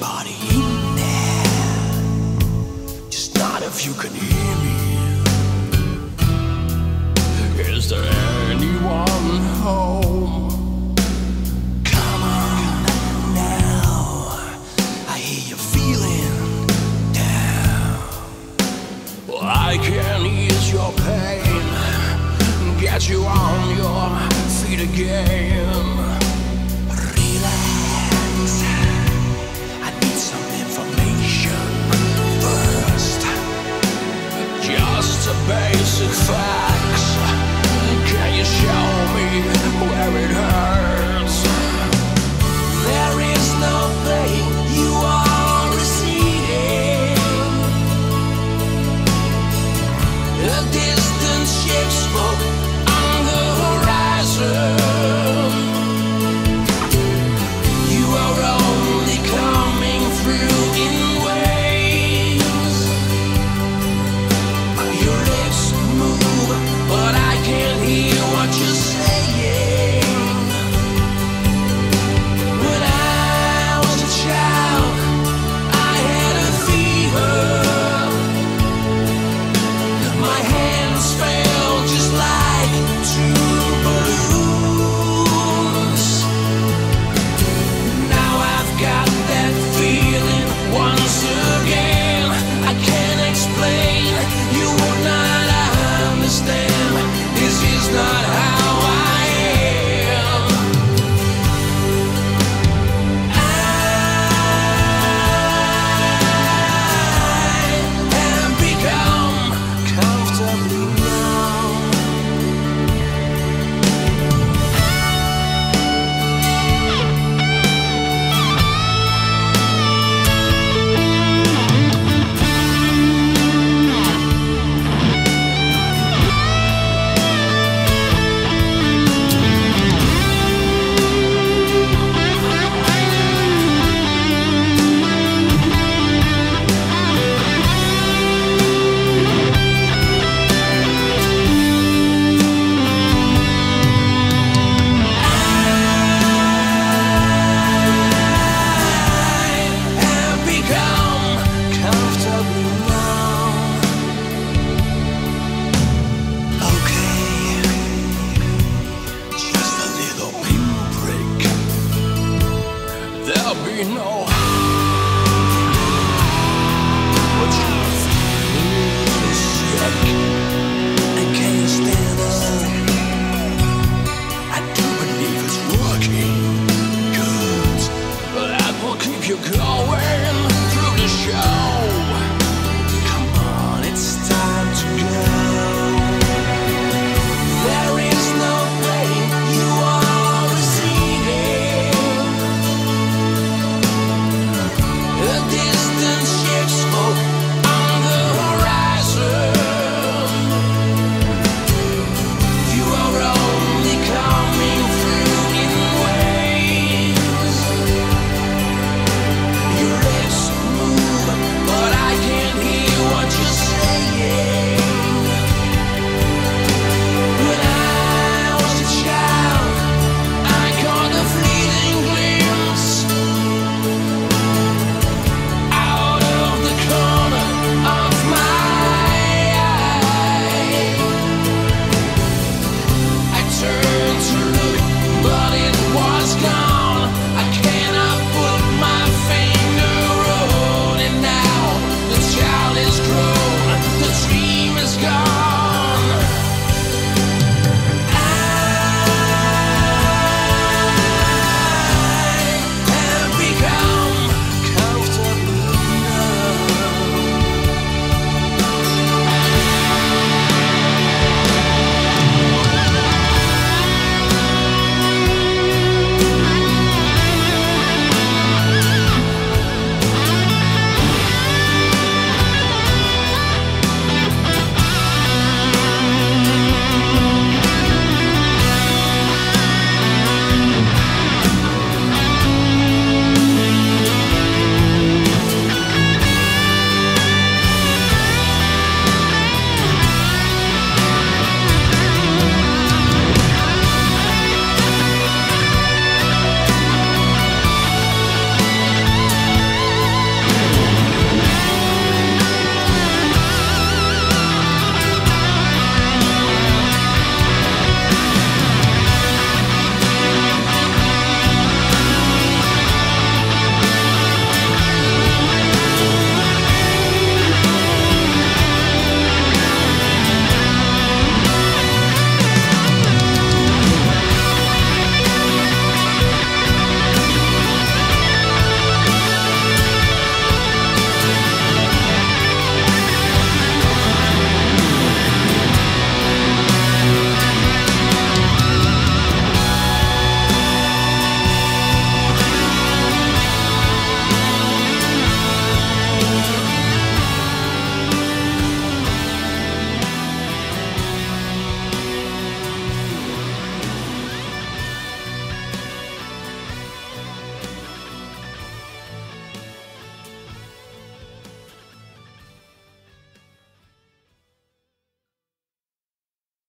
anybody in there? Just not if you can hear me. Is there anyone home? Come on now. I hear you feeling down. Well, I can ease your pain, get you on your feet again. information first. Just a basic fact.